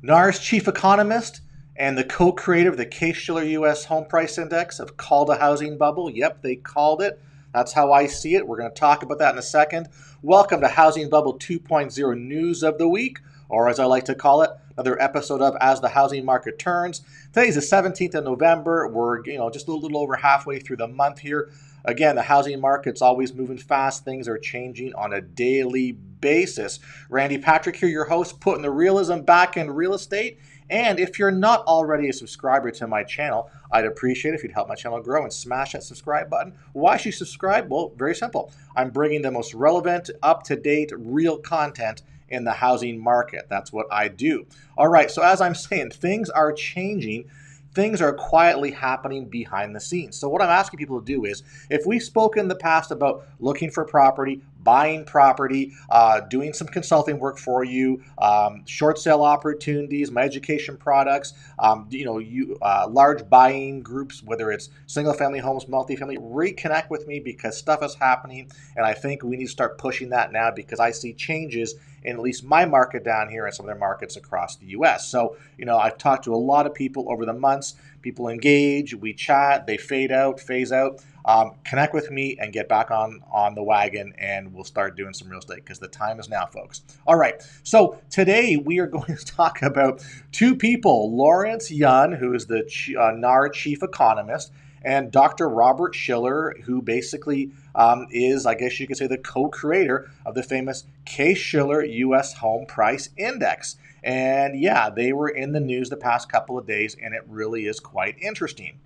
NAR's chief economist and the co-creator of the Case-Shiller U.S. Home Price Index have called a housing bubble. Yep, they called it. That's how I see it. We're going to talk about that in a second. Welcome to Housing Bubble 2.0 News of the Week, or as I like to call it, another episode of As the Housing Market Turns. Today's the 17th of November. We're you know just a little over halfway through the month here. Again, the housing market's always moving fast. Things are changing on a daily basis. Randy Patrick here, your host, putting the realism back in real estate. And if you're not already a subscriber to my channel, I'd appreciate if you'd help my channel grow and smash that subscribe button. Why should you subscribe? Well, very simple. I'm bringing the most relevant, up to date, real content in the housing market. That's what I do. All right, so as I'm saying, things are changing things are quietly happening behind the scenes. So, what I'm asking people to do is if we spoke in the past about looking for property, buying property, uh, doing some consulting work for you, um, short sale opportunities, my education products, um, you know, you uh, large buying groups, whether it's single family homes, multifamily, reconnect with me because stuff is happening, and I think we need to start pushing that now because I see changes in at least my market down here and some of their markets across the U.S. So, you know, I've talked to a lot of people over the months. People engage, we chat, they fade out, phase out. Um, connect with me and get back on on the wagon, and we'll start doing some real estate because the time is now, folks. All right. So today we are going to talk about two people: Lawrence Yun, who is the uh, NAR chief economist, and Dr. Robert Shiller, who basically um, is, I guess you could say, the co creator of the famous Case Shiller U.S. Home Price Index. And yeah, they were in the news the past couple of days, and it really is quite interesting.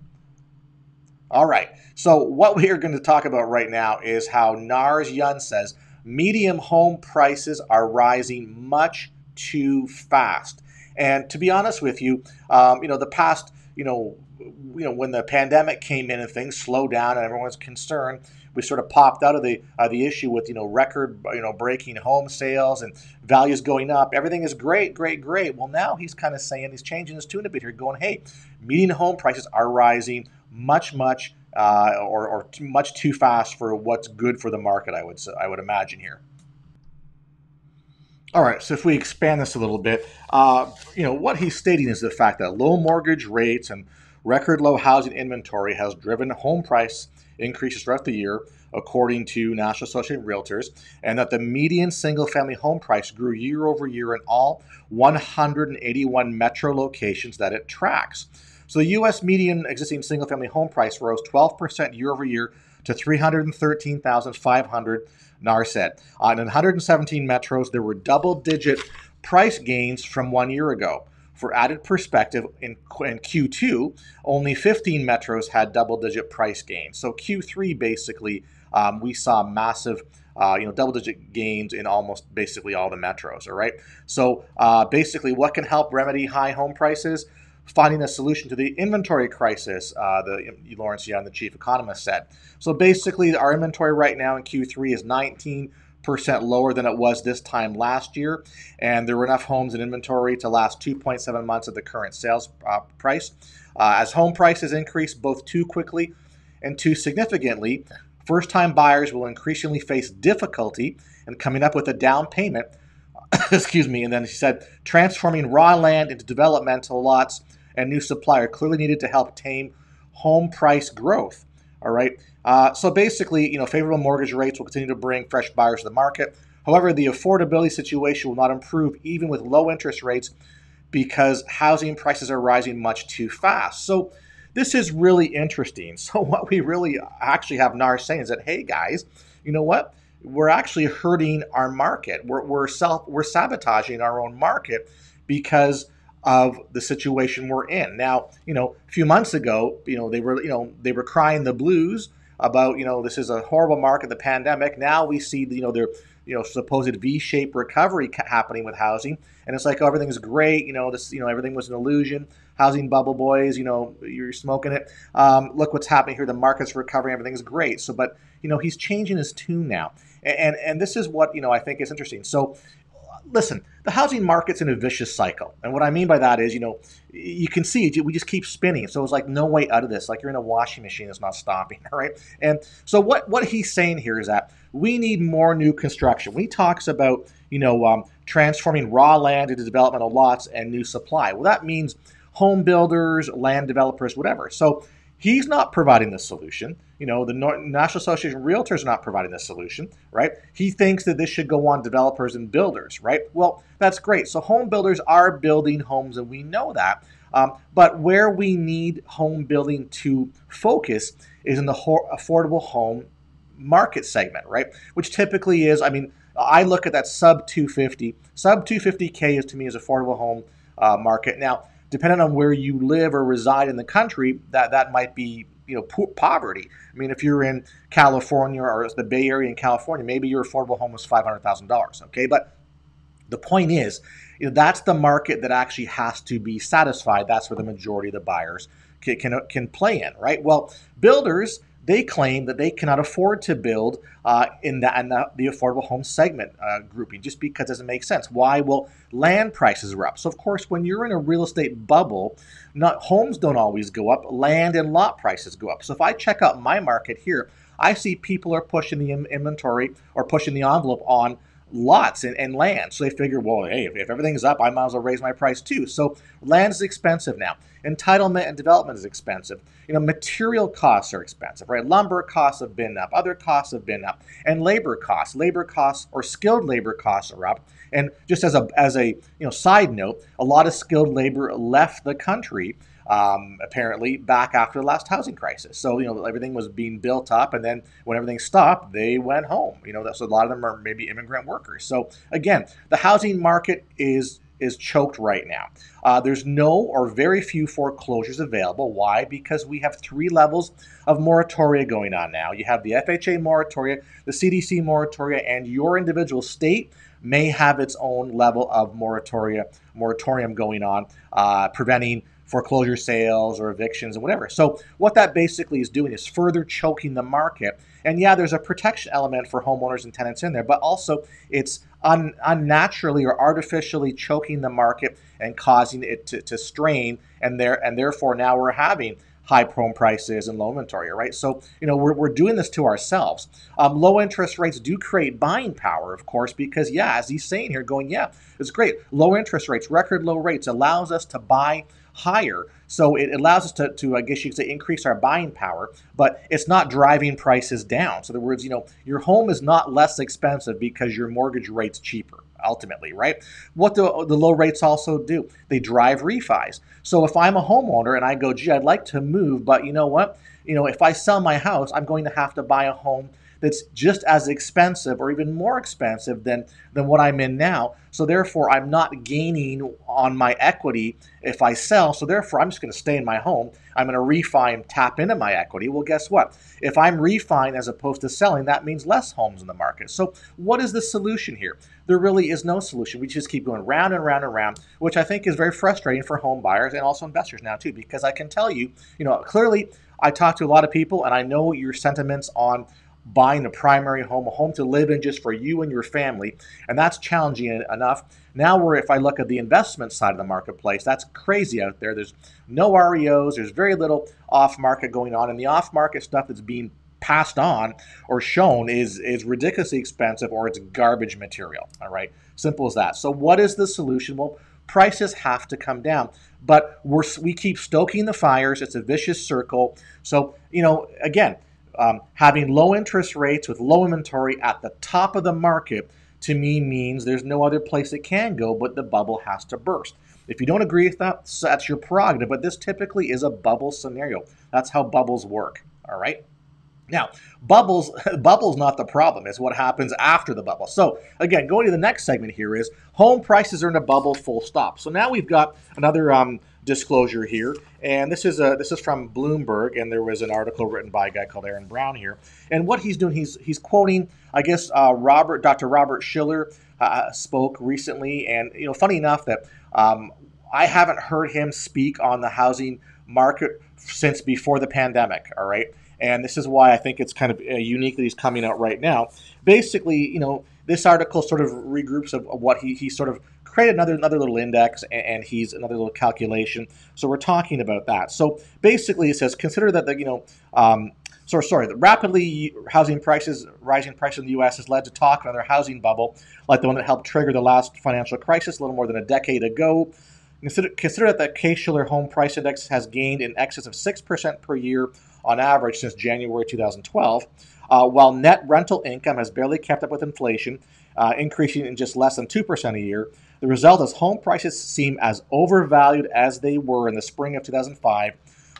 All right, so what we are going to talk about right now is how NAR's Yun says medium home prices are rising much too fast. And to be honest with you, um, you know, the past, you know, you know, when the pandemic came in and things slowed down and everyone's concerned, we sort of popped out of the uh, the issue with you know record you know breaking home sales and values going up. Everything is great, great, great. Well, now he's kind of saying he's changing his tune a bit here, going, hey, median home prices are rising much, much. Uh, or, or too, much too fast for what's good for the market, I would I would imagine here. All right, so if we expand this a little bit, uh, you know what he's stating is the fact that low mortgage rates and record low housing inventory has driven home price increases throughout the year, according to National Association of Realtors, and that the median single family home price grew year over year in all 181 metro locations that it tracks. So the U.S. median existing single family home price rose 12% year over year to 313,500, NAR said. On 117 metros, there were double digit price gains from one year ago. For added perspective, in, in Q2, only 15 metros had double-digit price gains. So Q3, basically, um, we saw massive, uh, you know, double-digit gains in almost basically all the metros. All right. So uh, basically, what can help remedy high home prices? Finding a solution to the inventory crisis, uh, the Lawrence Yun, the chief economist, said. So basically, our inventory right now in Q3 is 19 percent lower than it was this time last year, and there were enough homes in inventory to last 2.7 months at the current sales uh, price. Uh, as home prices increase both too quickly and too significantly, first time buyers will increasingly face difficulty in coming up with a down payment. excuse me, and then she said transforming raw land into developmental lots and new supply are clearly needed to help tame home price growth. All right. Uh, so basically, you know, favorable mortgage rates will continue to bring fresh buyers to the market. However, the affordability situation will not improve even with low interest rates because housing prices are rising much too fast. So this is really interesting. So what we really actually have NAR saying is that, hey guys, you know what? We're actually hurting our market. We're, we're self we're sabotaging our own market because of the situation we're in. Now, you know, a few months ago, you know, they were, you know, they were crying the blues about, you know, this is a horrible market, the pandemic. Now we see, you know, their, you know, supposed V-shaped recovery happening with housing, and it's like oh, everything's great. You know, this, you know, everything was an illusion. Housing bubble boys, you know, you're smoking it. Um, look what's happening here. The market's recovering. Everything's great. So, but you know, he's changing his tune now, and and, this is what you know I think is interesting. So listen, the housing market's in a vicious cycle. And what I mean by that is, you know, you can see we just keep spinning. So it's like no way out of this. Like you're in a washing machine that's not stopping, right? And so what, what he's saying here is that we need more new construction. When he talks about, you know, um, transforming raw land into developmental lots and new supply, well, that means home builders, land developers, whatever. So He's not providing the solution. You know, the National Association of Realtors are not providing this solution, right? He thinks that this should go on developers and builders, right? Well, that's great. So home builders are building homes, and we know that. Um, but where we need home building to focus is in the ho- affordable home market segment, right? Which typically is, I mean, I look at that sub 250. Sub 250K is to me is affordable home uh, market. Now, depending on where you live or reside in the country, that that might be you know po- poverty. I mean, if you're in California or the Bay Area in California, maybe your affordable home is five hundred thousand dollars. Okay, but the point is, you know, that's the market that actually has to be satisfied. That's where the majority of the buyers can, can, can play in, right? Well, builders they claim that they cannot afford to build uh, in, the, in the, affordable home segment uh, grouping just because it doesn't make sense. Why? Well, land prices are up. So, of course, when you're in a real estate bubble, not homes don't always go up, land and lot prices go up. So, if I check out my market here, I see people are pushing the inventory or pushing the envelope on lots and, and land. So they figure, well, hey, if, if everything's up, I might as well raise my price too. So land is expensive now. Entitlement and development is expensive. You know, material costs are expensive, right? Lumber costs have been up, other costs have been up, and labor costs, labor costs or skilled labor costs are up. And just as a as a you know side note, a lot of skilled labor left the country um, apparently back after the last housing crisis. So you know everything was being built up, and then when everything stopped, they went home. You know, so a lot of them are maybe immigrant workers. So again, the housing market is is choked right now. Uh, there's no or very few foreclosures available. Why? Because we have three levels of moratoria going on now. You have the FHA moratoria, the CDC moratoria, and your individual state may have its own level of moratoria moratorium going on, uh, preventing foreclosure sales or evictions and whatever. So what that basically is doing is further choking the market. And yeah, there's a protection element for homeowners and tenants in there, but also it's un- unnaturally or artificially choking the market and causing it to, to strain. And there and therefore now we're having high home prices and low inventory, right? So, you know, we're, we're doing this to ourselves. Um, low interest rates do create buying power, of course, because, yeah, as he's saying here, going, yeah, it's great. Low interest rates, record low rates allows us to buy higher. So it allows us to, to, I guess you could say, increase our buying power, but it's not driving prices down. So, in other words, you know, your home is not less expensive because your mortgage rate's cheaper ultimately, right? What do the low rates also do? They drive refis. So if I'm a homeowner and I go, gee, I'd like to move, but you know what? You know, if I sell my house, I'm going to have to buy a home that's just as expensive or even more expensive than than what I'm in now. So therefore, I'm not gaining on my equity if I sell. So therefore, I'm just going to stay in my home. I'm going to refi and tap into my equity. Well, guess what? If I'm refining as opposed to selling, that means less homes in the market. So what is the solution here? There really is no solution. We just keep going round and round and round, which I think is very frustrating for home buyers and also investors now too, because I can tell you, you know, clearly I talk to a lot of people and I know your sentiments on buying a primary home, a home to live in just for you and your family. And that's challenging enough. Now, where if I look at the investment side of the marketplace, that's crazy out there. There's no REOs, there's very little off market going on. And the off market stuff that's being passed on or shown is, is ridiculously expensive or it's garbage material. All right. Simple as that. So, what is the solution? Well, prices have to come down. But we're, we keep stoking the fires. It's a vicious circle. So, you know, again, um, having low interest rates with low inventory at the top of the market to me means there's no other place it can go but the bubble has to burst. If you don't agree with that, that's your prerogative, but this typically is a bubble scenario. That's how bubbles work, all right? Now, bubbles bubbles not the problem. It's what happens after the bubble. So, again, going to the next segment here is home prices are in a bubble full stop. So now we've got another um, disclosure here, and this is a this is from Bloomberg, and there was an article written by a guy called Aaron Brown here, and what he's doing, he's he's quoting, I guess, uh, Robert Dr. Robert Shiller uh, spoke recently, and you know, funny enough that um, I haven't heard him speak on the housing market since before the pandemic. All right. And this is why I think it's kind of uh, unique that he's coming out right now. Basically, you know, this article sort of regroups of what he, he sort of created another another little index and, and, he's another little calculation. So we're talking about that. So basically, it says consider that the you know. Um, sorry, sorry, the rapidly housing prices, rising prices in the U.S. has led to talk of another housing bubble, like the one that helped trigger the last financial crisis a little more than a decade ago. Consider, consider that the Case-Shiller Home Price Index has gained in excess of 6% per year on average since January 2012, uh, while net rental income has barely kept up with inflation, uh, increasing in just less than 2% a year. The result is home prices seem as overvalued as they were in the spring of 2005,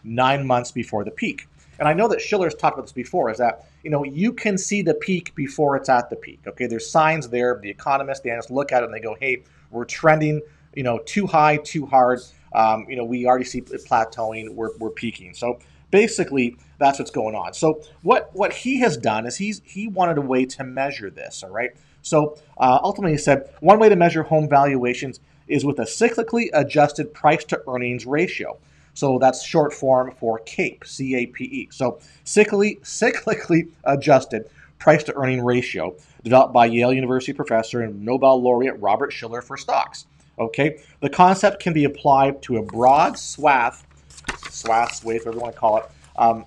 nine months before the peak. And I know that Shiller's talked about this before, is that you know you can see the peak before it's at the peak. Okay, there's signs there. The economists, the analysts look at it and they go, "Hey, we're trending, you know, too high, too hard. Um, you know, we already see it plateauing. We're, we're peaking." So basically, that's what's going on. So what what he has done is he's he wanted a way to measure this. All right. So uh, ultimately, he said one way to measure home valuations is with a cyclically adjusted price to earnings ratio. So that's short form for CAPE, C A P E. So cyclically, cyclically adjusted price to earning ratio developed by Yale University professor and Nobel laureate Robert Shiller for stocks. Okay, the concept can be applied to a broad swath, swaths, whatever you want to call it, um,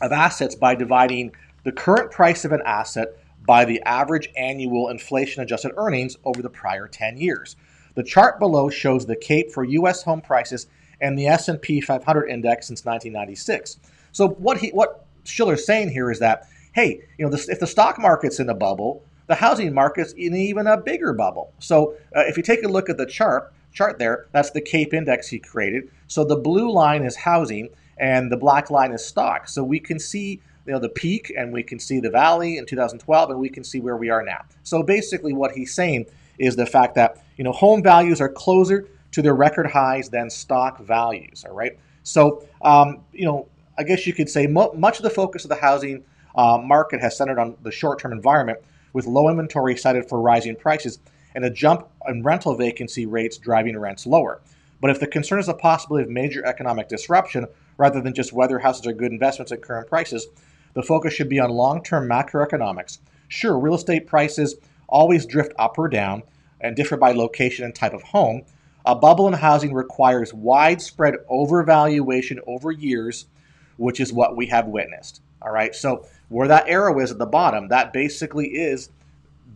of assets by dividing the current price of an asset by the average annual inflation adjusted earnings over the prior 10 years. The chart below shows the CAPE for U.S. home prices and the S&P 500 index since 1996. So what he what Shiller's saying here is that hey, you know, if the stock market's in a bubble, the housing market's in even a bigger bubble. So uh, if you take a look at the chart chart there, that's the CAPE index he created. So the blue line is housing and the black line is stock. So we can see you know the peak and we can see the valley in 2012 and we can see where we are now. So basically what he's saying is the fact that you know home values are closer to their record highs than stock values. All right. So, um, you know, I guess you could say mo- much of the focus of the housing uh, market has centered on the short term environment, with low inventory cited for rising prices and a jump in rental vacancy rates driving rents lower. But if the concern is the possibility of major economic disruption rather than just whether houses are good investments at current prices, the focus should be on long term macroeconomics. Sure, real estate prices always drift up or down and differ by location and type of home, a bubble in housing requires widespread overvaluation over years, which is what we have witnessed. All right. So where that arrow is at the bottom, that basically is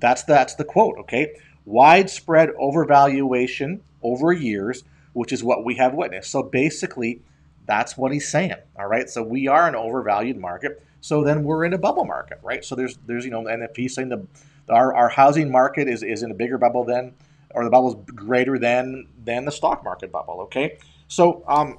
that's that's the quote. Okay. Widespread overvaluation over years, which is what we have witnessed. So basically, that's what he's saying. All right. So we are an overvalued market. So then we're in a bubble market, right? So there's there's you know, and if he's saying the our, our housing market is, is in a bigger bubble than or the bubble is greater than than the stock market bubble. Okay, so um,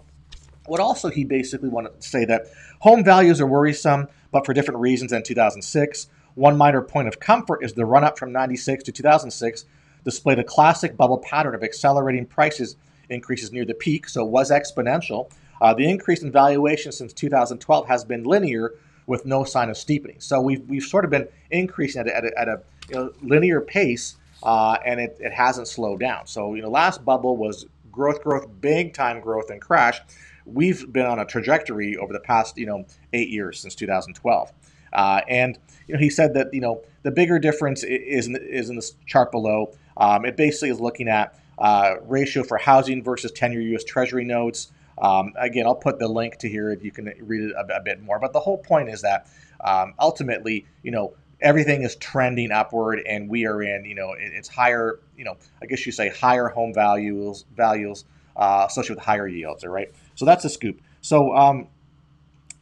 what also he basically wanted to say that home values are worrisome, but for different reasons than 2006. One minor point of comfort is the run up from 96 to 2006 displayed a classic bubble pattern of accelerating prices increases near the peak, so it was exponential. Uh, the increase in valuation since 2012 has been linear with no sign of steepening. So we've, we've sort of been increasing at a, at a, at a you know, linear pace uh, and it, it hasn't slowed down. So, you know, last bubble was growth, growth, big time growth and crash. We've been on a trajectory over the past, you know, eight years since 2012. Uh, and you know, he said that you know the bigger difference is in, is in this chart below. Um, it basically is looking at uh, ratio for housing versus 10-year U.S. Treasury notes. Um, again, I'll put the link to here. If you can read it a, a bit more. But the whole point is that um, ultimately, you know, everything is trending upward and we are in you know it's higher you know i guess you say higher home values values uh, associated with higher yields all right so that's a scoop so um,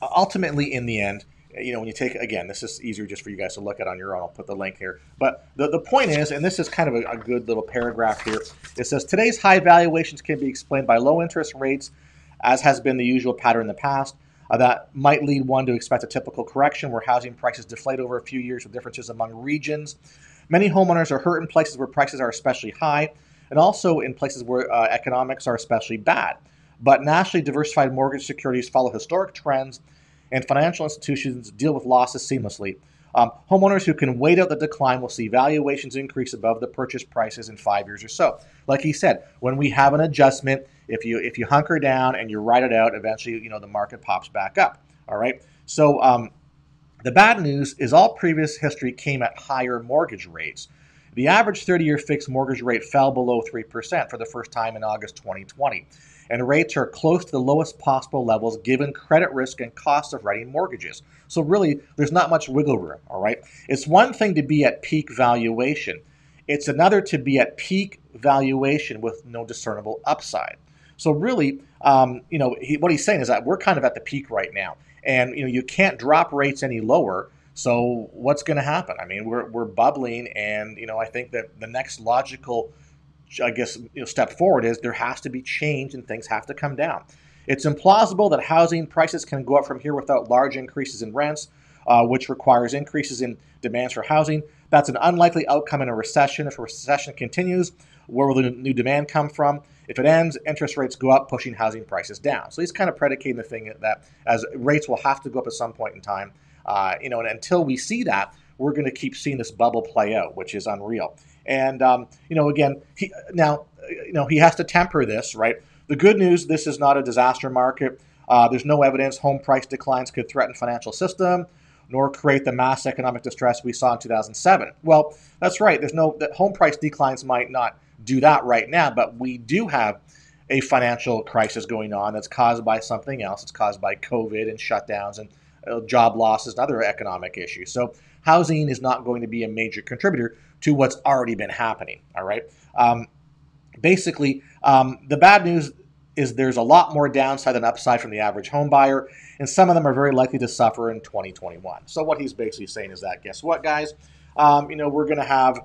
ultimately in the end you know when you take again this is easier just for you guys to look at on your own i'll put the link here but the, the point is and this is kind of a, a good little paragraph here it says today's high valuations can be explained by low interest rates as has been the usual pattern in the past uh, that might lead one to expect a typical correction where housing prices deflate over a few years with differences among regions. Many homeowners are hurt in places where prices are especially high and also in places where uh, economics are especially bad. But nationally diversified mortgage securities follow historic trends and financial institutions deal with losses seamlessly. Um, homeowners who can wait out the decline will see valuations increase above the purchase prices in five years or so. Like he said, when we have an adjustment, if you if you hunker down and you ride it out, eventually you know the market pops back up. All right. So um, the bad news is all previous history came at higher mortgage rates. the average 30 year fixed mortgage rate fell below 3% for the first time in August 2020. And rates are close to the lowest possible levels given credit risk and cost of writing mortgages. So, really, there's not much wiggle room, all right? It's one thing to be at peak valuation, it's another to be at peak valuation with no discernible upside. So, really, um, you know, he, what he's saying is that we're kind of at the peak right now. And, you know, you can't drop rates any lower so what's going to happen? I mean, we're, we're bubbling, and you know, I think that the next logical, I guess, you know, step forward is there has to be change and things have to come down. It's implausible that housing prices can go up from here without large increases in rents, uh, which requires increases in demands for housing. That's an unlikely outcome in a recession. If a recession continues, where will the new demand come from? If it ends, interest rates go up, pushing housing prices down. So he's kind of predicating the thing that as rates will have to go up at some point in time uh, you know, and until we see that, we're going to keep seeing this bubble play out, which is unreal. And um, you know, again, he, now you know he has to temper this, right? The good news: this is not a disaster market. Uh, there's no evidence home price declines could threaten financial system, nor create the mass economic distress we saw in 2007. Well, that's right. There's no that home price declines might not do that right now, but we do have a financial crisis going on that's caused by something else. It's caused by COVID and shutdowns and uh, job losses, and other economic issues. So housing is not going to be a major contributor to what's already been happening. All right. Um, basically, um, the bad news is there's a lot more downside than upside from the average home buyer, and some of them are very likely to suffer in 2021. So what he's basically saying is that, guess what, guys? Um, you know, we're going to have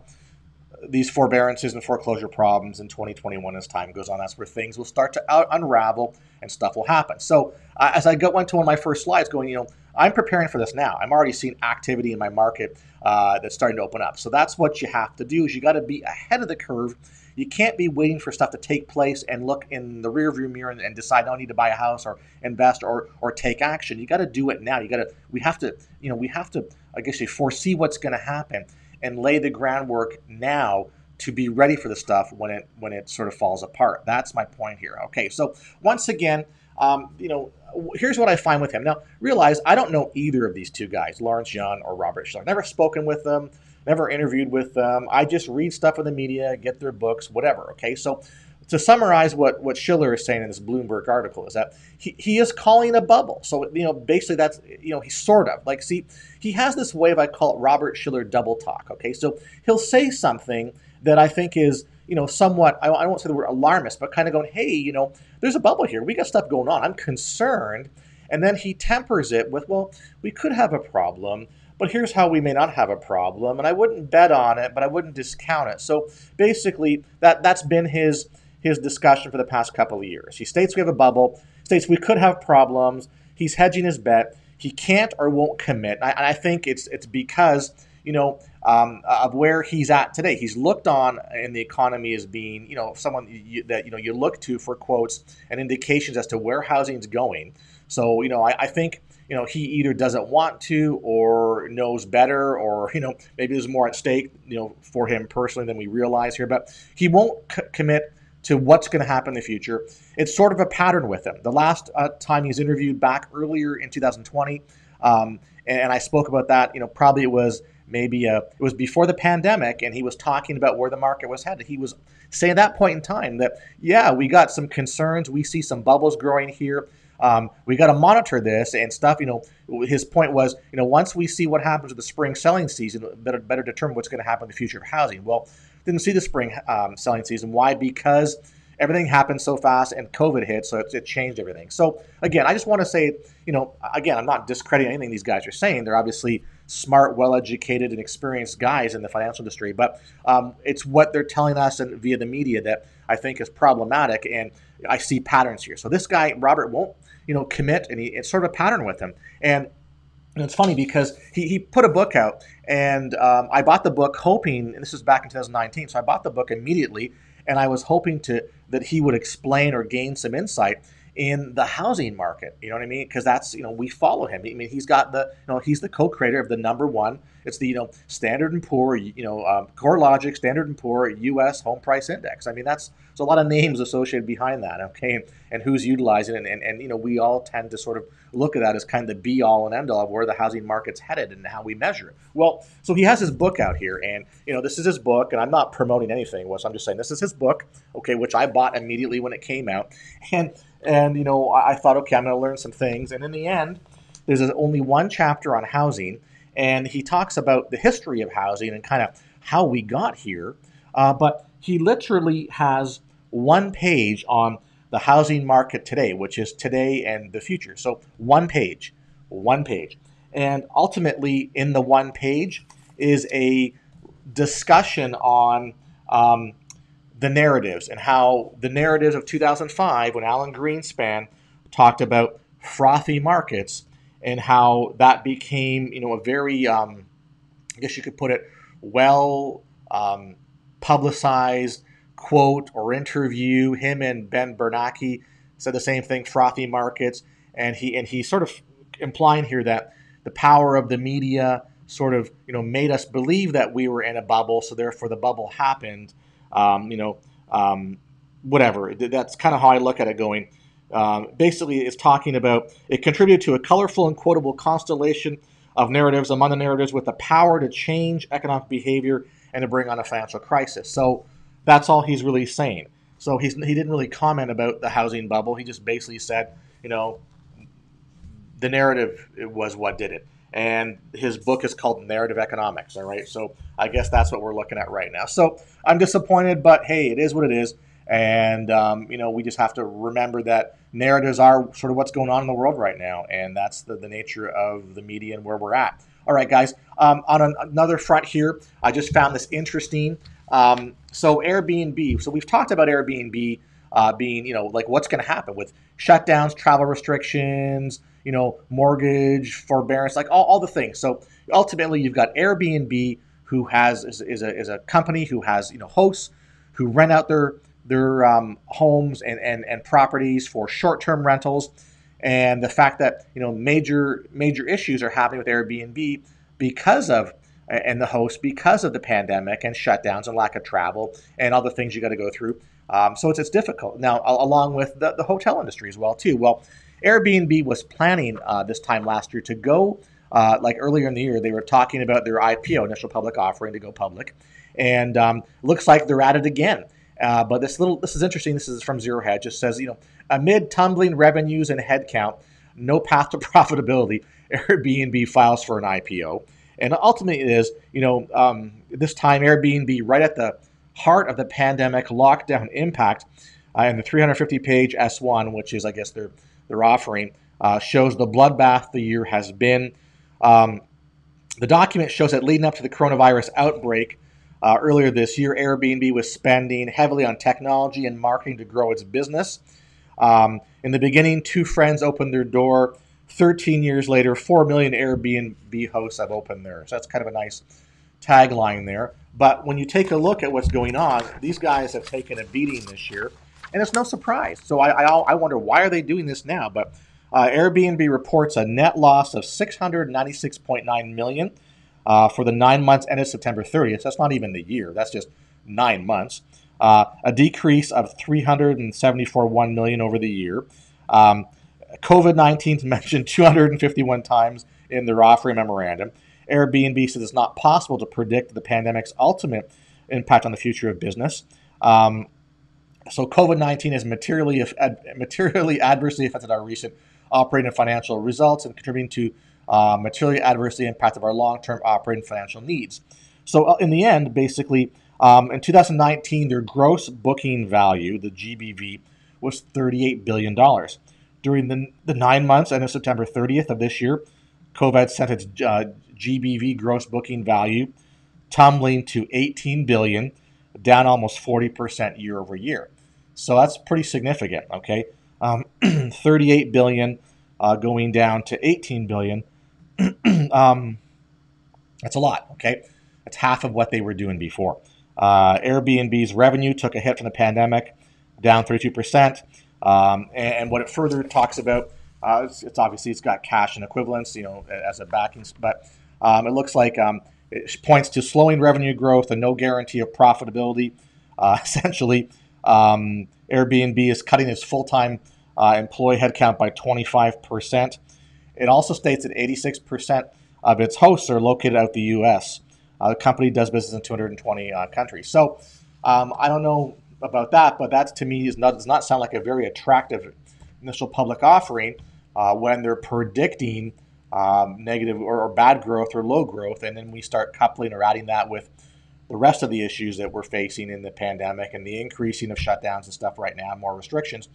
these forbearances and foreclosure problems in 2021 as time goes on. That's where things will start to out- unravel and stuff will happen. So uh, as I go, went to one of my first slides, going, you know, I'm preparing for this now. I'm already seeing activity in my market uh, that's starting to open up. So that's what you have to do is you got to be ahead of the curve. You can't be waiting for stuff to take place and look in the rearview mirror and, and decide, oh, I need to buy a house or invest or or take action. You got to do it now. You got to. We have to. You know, we have to. I guess you foresee what's going to happen and lay the groundwork now to be ready for the stuff when it when it sort of falls apart. That's my point here. Okay, so once again, um, you know, here's what I find with him. Now, realize I don't know either of these two guys, Lawrence Yun or Robert Shiller. Never spoken with them, never interviewed with them. I just read stuff in the media, get their books, whatever. Okay, so to summarize what, what Shiller is saying in this Bloomberg article is that he, he is calling a bubble. So, you know, basically that's, you know, he's sort of like, see, he has this way of, I call it Robert Shiller double talk. Okay. So he'll say something that I think is, you know, somewhat, I, I won't say the word alarmist, but kind of going, hey, you know, there's a bubble here. We got stuff going on. I'm concerned. And then he tempers it with, well, we could have a problem, but here's how we may not have a problem. And I wouldn't bet on it, but I wouldn't discount it. So basically, that, that's been his his discussion for the past couple of years. He states we have a bubble, states we could have problems. He's hedging his bet. He can't or won't commit. And I, I think it's it's because you know um, of where he's at today. He's looked on in the economy as being you know someone you, that you know you look to for quotes and indications as to where housing is going. So you know I, I think you know he either doesn't want to or knows better or you know maybe there's more at stake you know for him personally than we realize here but he won't c- commit to what's going to happen in the future. It's sort of a pattern with him. The last uh, time he's interviewed back earlier in 2020, um, and, and, I spoke about that. You know, probably it was maybe a, uh, it was before the pandemic, and he was talking about where the market was headed. He was saying at that point in time that yeah, we got some concerns. We see some bubbles growing here. Um, we got to monitor this and stuff. You know, his point was, you know, once we see what happens with the spring selling season, better better determine what's going to happen in the future of housing. Well, didn't see the spring um, selling season. Why? Because everything happened so fast and COVID hit, so it, it changed everything. So again, I just want to say, you know, again, I'm not discrediting anything these guys are saying. They're obviously smart, well-educated, and experienced guys in the financial industry, but um, it's what they're telling us and via the media that I think is problematic, and I see patterns here. So this guy Robert won't, you know, commit, and it's sort of a pattern with him, and and it's funny because he, he put a book out, and um, I bought the book hoping, and this was back in 2019, so I bought the book immediately, and I was hoping to that he would explain or gain some insight in the housing market. You know what I mean? Because that's you know we follow him. I mean he's got the you know he's the co-creator of the number one It's the you know Standard and Poor, you know um, CoreLogic, Standard and Poor U.S. Home Price Index. I mean, that's there's a lot of names associated behind that. Okay, and, who's utilizing it, and, and, and you know we all tend to sort of look at that as kind of the be all and end all of where the housing market's headed and how we measure it. Well, so he has his book out here, and you know this is his book, and I'm not promoting anything. So I'm just saying this is his book, okay, which I bought immediately when it came out, and and you know I, I thought, okay, I'm going to learn some things, and in the end, there's only one chapter on housing, and he talks about the history of housing and kind of how we got here, uh, but he literally has one page on the housing market today, which is today and the future. So one page, one page. And ultimately, in the one page is a discussion on um, the narratives and how the narratives of 2005, when Alan Greenspan talked about frothy markets, and how that became, you know, a very, um, I guess you could put it, well um, publicized quote or interview. Him and Ben Bernanke said the same thing: frothy markets, and he and he sort of implying here that the power of the media sort of you know made us believe that we were in a bubble, so therefore the bubble happened. Um, you know, um, whatever. That's kind of how I look at it. Going, um, basically, it's talking about it contributed to a colorful and quotable constellation of narratives among the narratives with the power to change economic behavior and to bring on a financial crisis. So that's all he's really saying. So he's, he didn't really comment about the housing bubble. He just basically said, you know, the narrative was what did it. And his book is called Narrative Economics. All right. So I guess that's what we're looking at right now. So I'm disappointed, but hey, it is what it is. And, um, you know, we just have to remember that narratives are sort of what's going on in the world right now. And that's the, the nature of the media and where we're at. All right, guys. Um, on an, another front here, I just found this interesting. Um, so Airbnb. So we've talked about Airbnb uh, being, you know, like what's going to happen with shutdowns, travel restrictions, you know, mortgage forbearance, like all, all the things. So ultimately, you've got Airbnb, who has is, is, a, is a company who has you know hosts who rent out their their um, homes and, and, and properties for short-term rentals and the fact that you know major major issues are happening with Airbnb because of and the host because of the pandemic and shutdowns and lack of travel and all the things you got to go through. Um, so it's, it's difficult now, along with the, the hotel industry as well too. Well, Airbnb was planning uh, this time last year to go uh, like earlier in the year. They were talking about their IPO, initial public offering, to go public, and um, looks like they're at it again. Uh, but this little this is interesting. This is from Zero Hedge. It says you know amid tumbling revenues and headcount, no path to profitability. Airbnb files for an IPO. And ultimately, it is, you know, um, this time Airbnb right at the heart of the pandemic lockdown impact, uh, and the 350 page S1, which is, I guess, their, their offering, uh, shows the bloodbath the year has been. Um, the document shows that leading up to the coronavirus outbreak uh, earlier this year, Airbnb was spending heavily on technology and marketing to grow its business. Um, in the beginning, two friends opened their door 13 years later, 4 million Airbnb hosts have opened there. So that's kind of a nice tagline there. But when you take a look at what's going on, these guys have taken a beating this year, and it's no surprise. So I, I, I wonder why are they doing this now? But uh, Airbnb reports a net loss of 696.9 million uh, for the nine months ended September 30th. That's not even the year. That's just nine months. Uh, a decrease of 374.1 million over the year. Um, COVID 19 is mentioned 251 times in their offering memorandum. Airbnb says it's not possible to predict the pandemic's ultimate impact on the future of business. Um, so COVID 19 has materially, materially adversely affected our recent operating and financial results and contributing to uh, materially adversely impacted our long term operating financial needs. So, uh, in the end, basically, um, in 2019, their gross booking value, the GBV, was $38 billion. During the, the nine months ended September 30th of this year, COVID sent its uh, GBV gross booking value tumbling to 18 billion, down almost 40% year over year. So that's pretty significant. Okay, um, 38 billion uh, going down to 18 billion. um, that's a lot. Okay, that's half of what they were doing before. Uh, Airbnb's revenue took a hit from the pandemic, down 32 percent. Um, and, and, what it further talks about, uh, it's, it's, obviously it's got cash and equivalents, you know, as a backing, but um, it looks like um, It points to slowing revenue growth and no guarantee of profitability. Uh, essentially, um, Airbnb is cutting its full time uh, employee headcount by 25%. It also states that 86% of its hosts are located out the U.S. Uh, the company does business in 220 uh, countries. So um, I don't know about that, but that to me is not, does not sound like a very attractive initial public offering uh, when they're predicting um, negative or, or, bad growth or low growth, and then we start coupling or adding that with the rest of the issues that we're facing in the pandemic and the increasing of shutdowns and stuff right now, more restrictions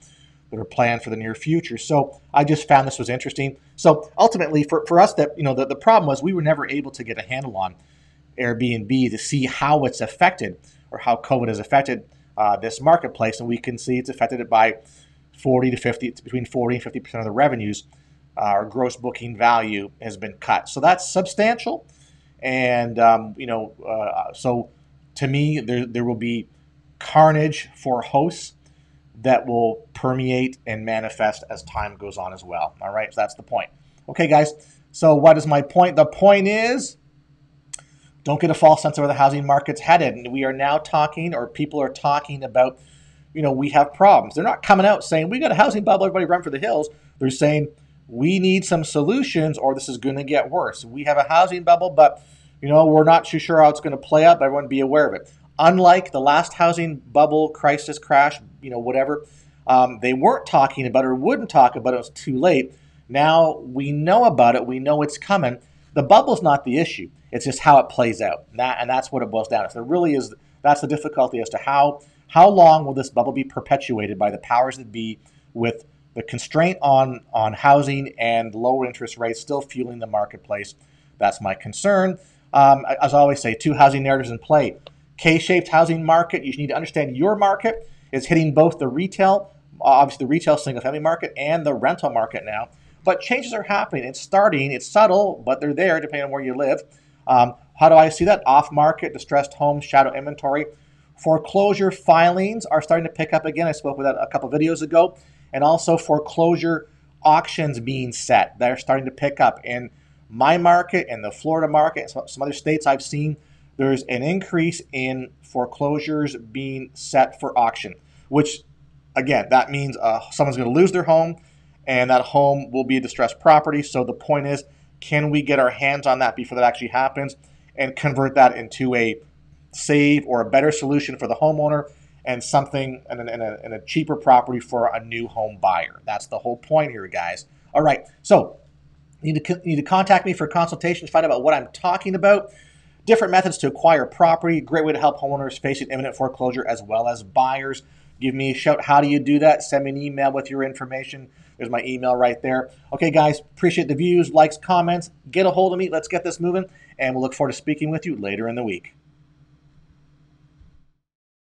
that are planned for the near future. So I just found this was interesting. So ultimately, for, for us, that you know, the, the problem was we were never able to get a handle on Airbnb to see how it's affected or how COVID has affected uh, this marketplace, and we can see it's affected it by 40 to 50, between 40 and 50 percent of the revenues uh, or gross booking value has been cut. So that's substantial, and um, you know, uh, so to me, there there will be carnage for hosts that will permeate and manifest as time goes on as well. All right, so that's the point. Okay, guys. So what is my point? The point is don't get a false sense of where the housing market's headed. And we are now talking, or people are talking about, you know, we have problems. They're not coming out saying, we got a housing bubble, everybody run for the hills. They're saying, we need some solutions or this is going to get worse. We have a housing bubble, but, you know, we're not too sure how it's going to play out, but everyone be aware of it. Unlike the last housing bubble, crisis, crash, you know, whatever, um, they weren't talking about it or wouldn't talk about it. It was too late. Now we know about it. We know it's coming. The bubble's not the issue. It's just how it plays out. And, that, and that's what it boils down to. So there really is that's the difficulty as to how how long will this bubble be perpetuated by the powers that be with the constraint on on housing and lower interest rates still fueling the marketplace. That's my concern. Um, as I always say, two housing narratives in play. K-shaped housing market. You need to understand your market is hitting both the retail, obviously the retail single-family market, and the rental market now. But changes are happening. It's starting. It's subtle, but they're there depending on where you live. Um, how do I see that? Off market, distressed homes, shadow inventory. Foreclosure filings are starting to pick up again. I spoke with that a couple videos ago. And also foreclosure auctions being set. They're starting to pick up. In my market and the Florida market, some other states I've seen, there's an increase in foreclosures being set for auction, which again, that means uh, someone's going to lose their home and that home will be a distressed property. So the point is, can we get our hands on that before that actually happens and convert that into a save or a better solution for the homeowner and something and a, a, a cheaper property for a new home buyer? That's the whole point here, guys. All right, so you need to, you need to contact me for a consultation to find out about what I'm talking about. Different methods to acquire property, great way to help homeowners facing imminent foreclosure as well as buyers. Give me a shout. How do you do that? Send me an email with your information. There's my email right there. Okay, guys, appreciate the views, likes, comments. Get a hold of me. Let's get this moving, and we'll look forward to speaking with you later in the week.